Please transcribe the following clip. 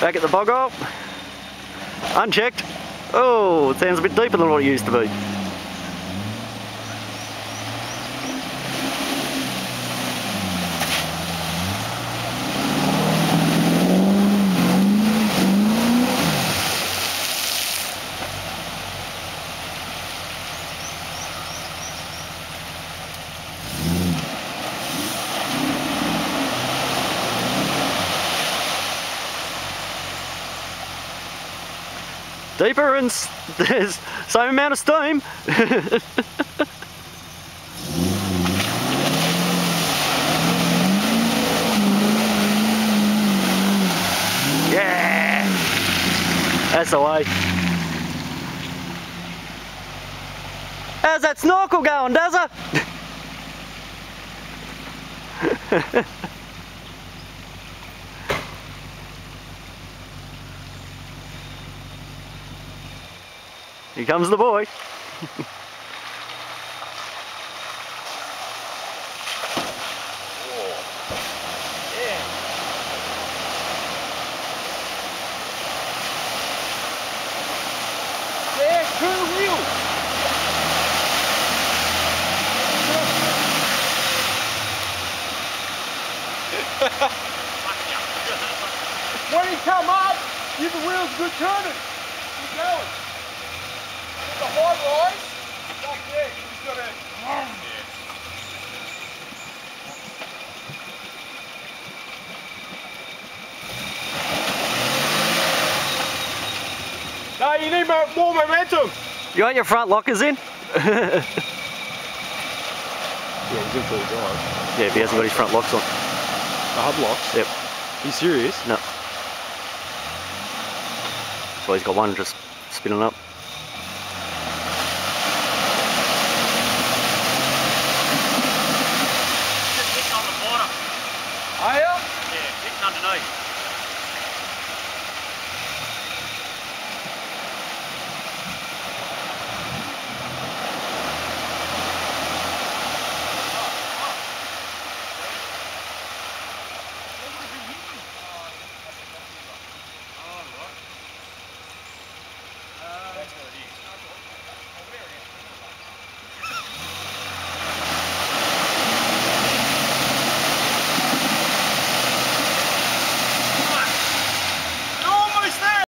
Back at the bog hole. Unchecked. Oh, it sounds a bit deeper than what it used to be. Deeper and there's same amount of steam. yeah, that's the way. How's that snorkel going, does it? Here comes the boy. When he come up, give the wheels good turning. Keep going. With the hard rise, like that, he's got to. No, you need mo- more momentum. You want your front lockers in? Yeah, he's in full drive. Yeah, if he hasn't got his front locks on. The hub locks. Yep. You serious? No. So he's got one just spinning up.